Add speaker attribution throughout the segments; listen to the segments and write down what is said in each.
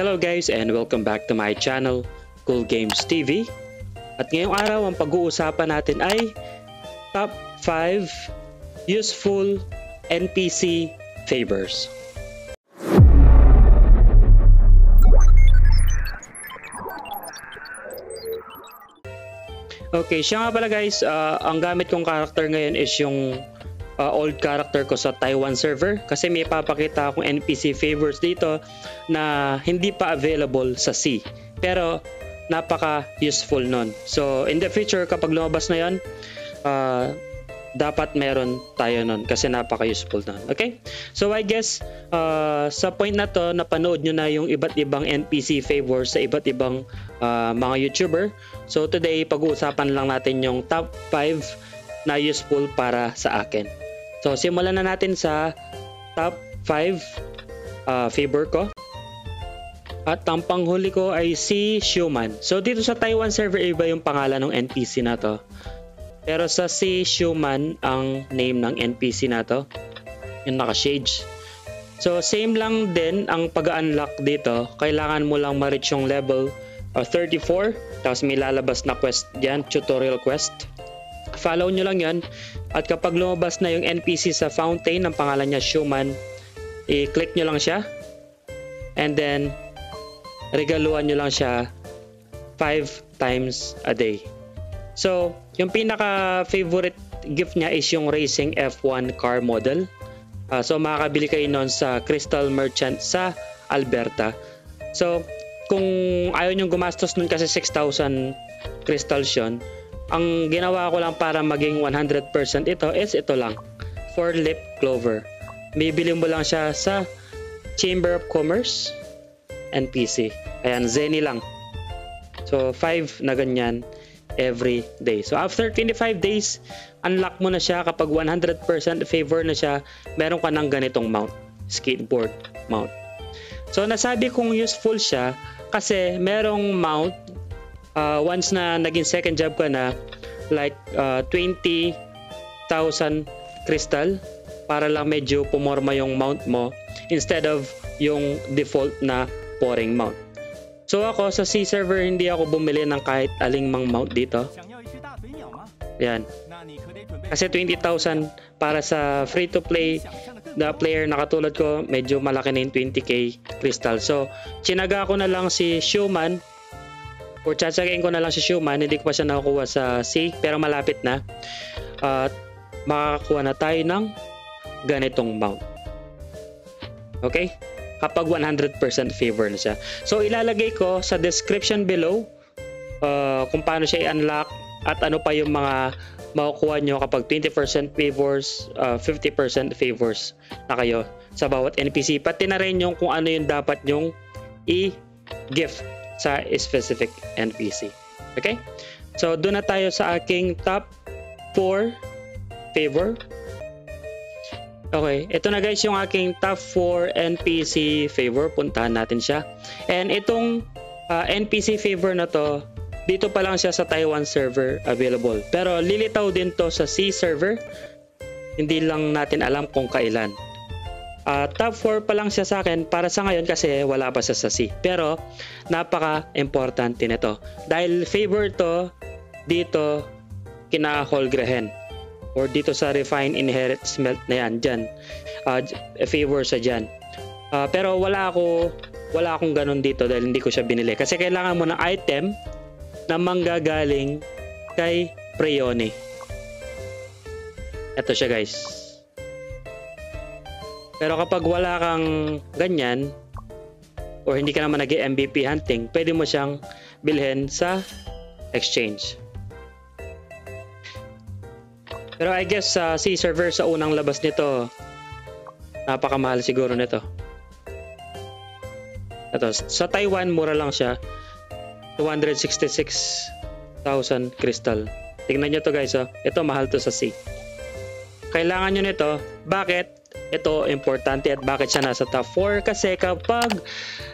Speaker 1: Hello guys and welcome back to my channel, Cool Games TV. At ngayong araw ang pag-uusapan natin ay Top 5 Useful NPC Favors. Okay, siya nga pala guys, uh, ang gamit kong character ngayon is yung uh, old character ko sa Taiwan server kasi may papakita akong NPC favors dito na hindi pa available sa C. Pero napaka useful nun. So in the future kapag lumabas na 'yon, uh, dapat meron tayo nun kasi napaka-useful nun. Okay? So I guess uh, sa point na to, napanood nyo na yung iba't ibang NPC favors sa iba't ibang uh, mga YouTuber. So today, pag-uusapan lang natin yung top 5 na useful para sa akin. So simulan na natin sa top 5 uh, favor ko. At ang panghuli ko ay si Shuman. So dito sa Taiwan server, iba yung pangalan ng NPC na to. Pero sa si Schumann ang name ng NPC na to. Yung naka-shades. So same lang din ang pag-unlock dito. Kailangan mo lang ma-reach yung level uh, 34. Tapos may lalabas na quest dyan, tutorial quest. Follow nyo lang yan. At kapag lumabas na yung NPC sa fountain, ang pangalan niya Schumann, i-click nyo lang siya. And then, regaluan nyo lang siya 5 times a day. So, yung pinaka-favorite gift niya is yung Racing F1 car model. Uh, so, makakabili kayo nun sa Crystal Merchant sa Alberta. So, kung ayaw nyo gumastos nun kasi 6,000 crystals yun, ang ginawa ko lang para maging 100% ito is ito lang. For lip clover. Bibili mo lang siya sa Chamber of Commerce and PC. Ayan, Zenny lang. So, 5 na ganyan every day. So after 25 days, unlock mo na siya kapag 100% favor na siya, meron ka ng ganitong mount, skateboard mount. So nasabi kong useful siya kasi merong mount uh, once na naging second job ka na like uh, 20,000 crystal para lang medyo pumorma yung mount mo instead of yung default na pouring mount. So ako sa C server hindi ako bumili ng kahit aling mang mount dito. Yan. Kasi 20,000 para sa free to play na player na katulad ko, medyo malaki na yung 20k crystal. So, chinaga ko na lang si Schumann or tsatsagain ko na lang si Schumann, hindi ko pa siya nakukuha sa C pero malapit na. At uh, makakakuha na tayo ng ganitong mount. Okay? kapag 100% favor na siya. So ilalagay ko sa description below uh, kung paano siya i-unlock at ano pa yung mga makukuha nyo kapag 20% favors, uh, 50% favors na kayo sa bawat NPC. Pati na rin yung kung ano yung dapat nyong i-gift sa specific NPC. Okay? So, doon na tayo sa aking top 4 favor Okay, ito na guys yung aking top 4 NPC favor. Puntahan natin siya. And itong uh, NPC favor na to, dito pa lang siya sa Taiwan server available. Pero lilitaw din to sa C server. Hindi lang natin alam kung kailan. Uh, top 4 pa lang siya sa akin para sa ngayon kasi wala pa siya sa C. Pero napaka-importante nito. Dahil favor to dito kina Holgrehen or dito sa refine inherit smelt na yan dyan. Uh, favor sa dyan. Uh, pero wala ako wala akong ganun dito dahil hindi ko siya binili. Kasi kailangan mo ng item na manggagaling kay Preone ito siya guys pero kapag wala kang ganyan or hindi ka naman nag MVP hunting pwede mo siyang bilhin sa exchange pero I guess sa uh, C server sa unang labas nito, napakamahal siguro nito. Ito, sa Taiwan mura lang siya. 266,000 crystal. Tingnan nyo to guys, oh. ito mahal to sa C. Kailangan nyo nito. Bakit? Ito importante at bakit siya nasa top 4? Kasi kapag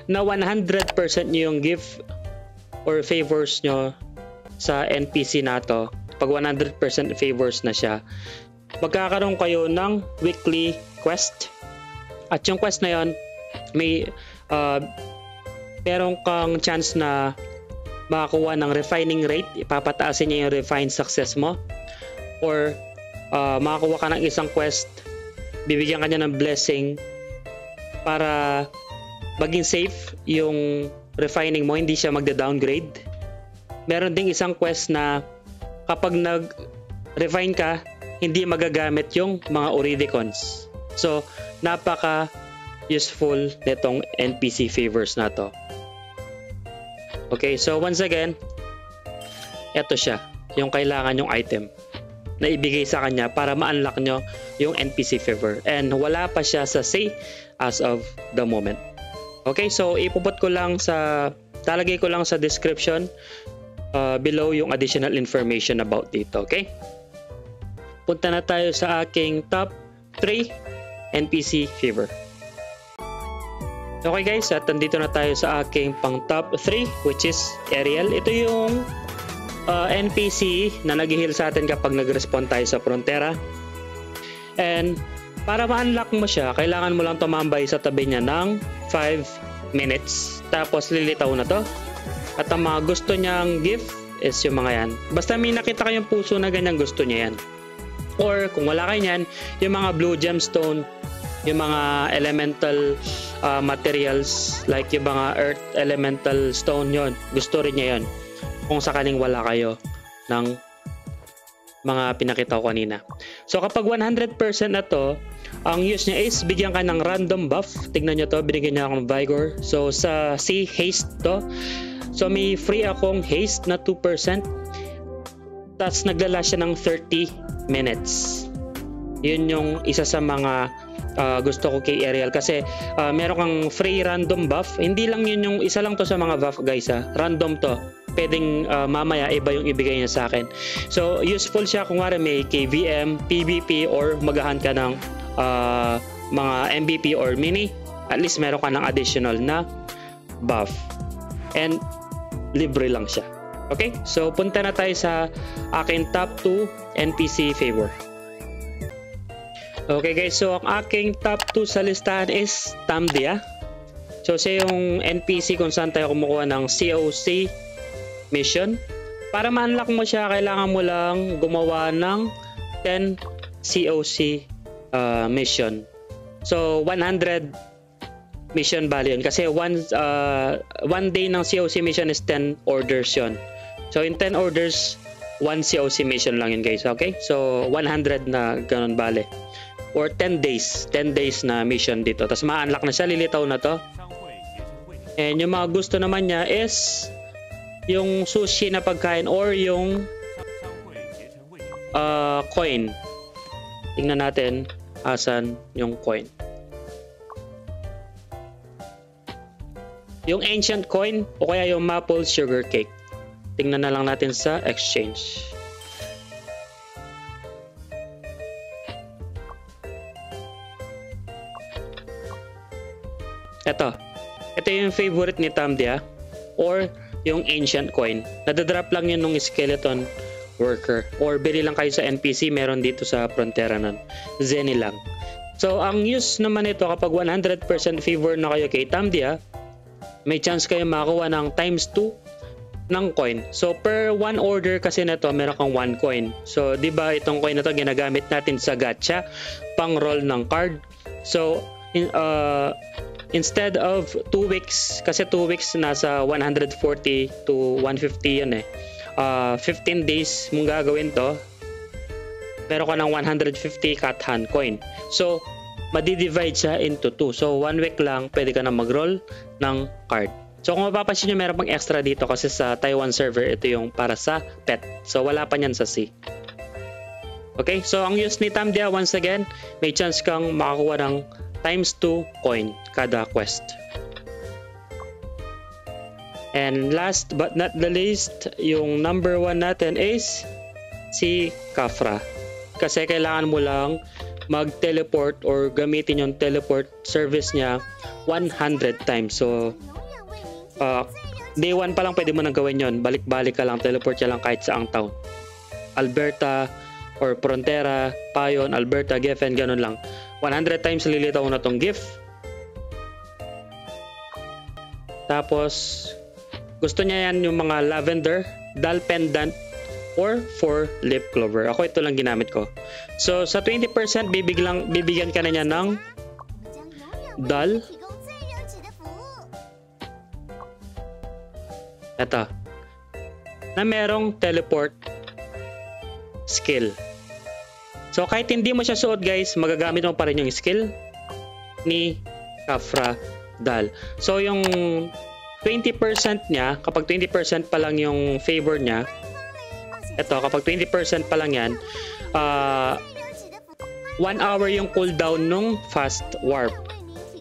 Speaker 1: na 100% nyo yung gift or favors nyo sa NPC na to, pag 100% favors na siya, magkakaroon kayo ng weekly quest. At yung quest na yon may uh, meron kang chance na makakuha ng refining rate, ipapataasin niya yung refine success mo. Or uh, makakuha ka ng isang quest, bibigyan ka niya ng blessing para maging safe yung refining mo, hindi siya magda-downgrade. Meron ding isang quest na kapag nag-refine ka, hindi magagamit yung mga Oridicons. So, napaka useful nitong NPC favors na to. Okay, so once again, eto siya, yung kailangan yung item na ibigay sa kanya para ma-unlock nyo yung NPC favor. And wala pa siya sa say as of the moment. Okay, so ipuput ko lang sa, talagay ko lang sa description uh, below yung additional information about dito. Okay? Punta na tayo sa aking top 3 NPC favor. Okay guys, at nandito na tayo sa aking pang top 3 which is Ariel. Ito yung uh, NPC na nag-heal sa atin kapag nag-respawn tayo sa Frontera. And para ma-unlock mo siya, kailangan mo lang tumambay sa tabi niya ng 5 minutes. Tapos lilitaw na to. At ang mga gusto niyang gift is yung mga yan. Basta may nakita kayong puso na ganyan gusto niya yan. Or kung wala kayo yan, yung mga blue gemstone, yung mga elemental uh, materials like yung mga earth elemental stone yon gusto rin niya yon kung sakaling wala kayo ng mga pinakita ko kanina. So kapag 100% na to, ang use niya is bigyan ka ng random buff. Tingnan nyo to, binigyan niya akong Vigor. So sa C Haste to. So may free akong Haste na 2%. Tapos naglala siya ng 30 minutes. Yun yung isa sa mga uh, gusto ko kay Ariel kasi uh, meron kang free random buff. Hindi lang yun yung isa lang to sa mga buff guys ha. Random to. Pwedeng uh, mamaya iba yung ibigay niya sa akin. So useful siya kung wari may KVM, PvP or magahan ka ng uh, mga MVP or mini. At least meron ka ng additional na buff. And libre lang siya. Okay? So punta na tayo sa akin top 2 NPC favor. Okay guys, so ang aking top 2 sa listahan is Tamdia. So siya yung NPC kung saan tayo kumukuha ng COC mission. Para ma-unlock mo siya, kailangan mo lang gumawa ng 10 COC uh, mission. So 100 mission value yun. Kasi one, uh, one day ng COC mission is 10 orders yon. So in 10 orders, one COC mission lang yun guys. Okay? So 100 na ganun bale or 10 days 10 days na mission dito tapos ma-unlock na siya lilitaw na to and yung mga gusto naman niya is yung sushi na pagkain or yung uh, coin. Tingnan natin asan yung coin. Yung ancient coin o kaya yung maple sugar cake. Tingnan na lang natin sa exchange. Ito. Ito yung favorite ni Tamdia or yung ancient coin. Nadadrop lang yun ng skeleton worker or bili lang kayo sa NPC meron dito sa Frontera nun. Zenny lang. So, ang use naman ito kapag 100% favor na kayo kay Tamdia, may chance kayo makakuha ng times 2 ng coin. So, per one order kasi nito, meron kang 1 coin. So, di ba itong coin na to ginagamit natin sa gacha, pang roll ng card. So, in, uh, instead of 2 weeks kasi 2 weeks nasa 140 to 150 yun eh. Uh, ah, 15 days mong gagawin to meron ka ng 150 kathan coin. So madidivide siya into 2 so 1 week lang pwede ka na mag-roll ng card. So kung mapapansin nyo meron pang extra dito kasi sa Taiwan server ito yung para sa pet. So wala pa niyan sa C. Okay, so ang use ni Tamdia once again, may chance kang makakuha ng times 2 coin kada quest. And last but not the least, yung number 1 natin is si Kafra. Kasi kailangan mo lang mag-teleport or gamitin yung teleport service niya 100 times. So, uh, day 1 pa lang pwede mo nang gawin yon. Balik-balik ka lang, teleport ka lang kahit saang town. Alberta or Frontera, Payon, Alberta, Geffen, ganun lang. 100 times lilitaw na tong GIF. Tapos, gusto niya yan yung mga lavender, dull pendant, or for lip clover. Ako ito lang ginamit ko. So, sa 20%, bibiglang, bibigyan ka na niya ng dull. Ito. Na merong teleport skill. So, kahit hindi mo siya suot guys, magagamit mo pa rin yung skill ni Kafra Dal. So, yung 20% niya, kapag 20% pa lang yung favor niya, ito, kapag 20% pa lang yan, uh, 1 hour yung cooldown nung fast warp.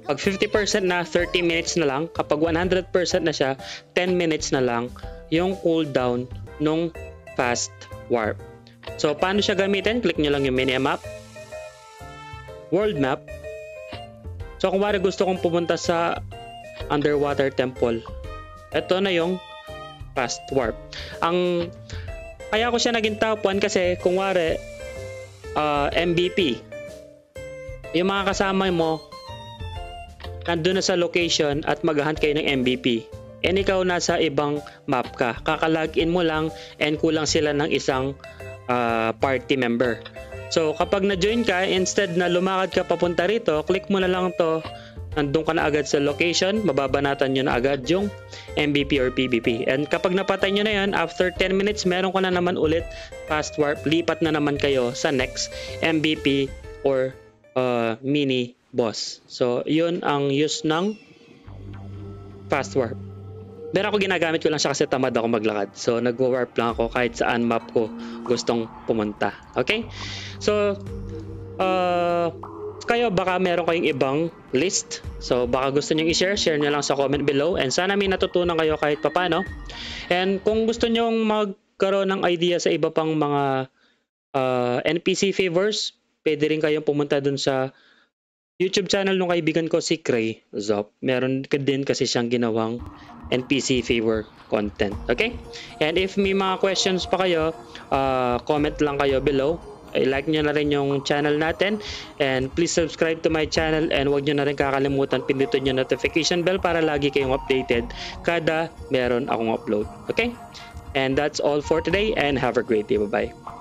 Speaker 1: Pag 50% na, 30 minutes na lang. Kapag 100% na siya, 10 minutes na lang yung cooldown nung fast warp. So, paano siya gamitin? Click nyo lang yung minimap. World map. So, kung wari gusto kong pumunta sa underwater temple, ito na yung fast warp. Ang kaya ko siya naging top 1 kasi kung wari uh, MVP yung mga kasama mo nandun na sa location at maghahunt kayo ng MVP and ikaw nasa ibang map ka kakalagin mo lang and kulang sila ng isang uh, party member so kapag na-join ka instead na lumakad ka papunta rito click mo na lang to nandun ka na agad sa location, mababanatan nyo na agad yung MVP or PVP. And kapag napatay nyo na yan, after 10 minutes, meron ka na naman ulit fast warp, lipat na naman kayo sa next MVP or uh, mini boss. So, yun ang use ng fast warp. Pero ako ginagamit ko lang siya kasi tamad ako maglakad. So, nagwo-warp lang ako kahit saan map ko gustong pumunta. Okay? So, uh, kayo baka meron kayong ibang list. So baka gusto niyo i-share, share niyo lang sa comment below and sana may natutunan kayo kahit papano. And kung gusto niyo magkaroon ng idea sa iba pang mga uh, NPC favors, pwede rin kayong pumunta dun sa YouTube channel ng kaibigan ko si Cray Zop. Meron din kasi siyang ginawang NPC favor content. Okay? And if may mga questions pa kayo, uh, comment lang kayo below i-like nyo na rin yung channel natin and please subscribe to my channel and huwag nyo na rin kakalimutan pindutin yung notification bell para lagi kayong updated kada meron akong upload. Okay? And that's all for today and have a great day. Bye-bye.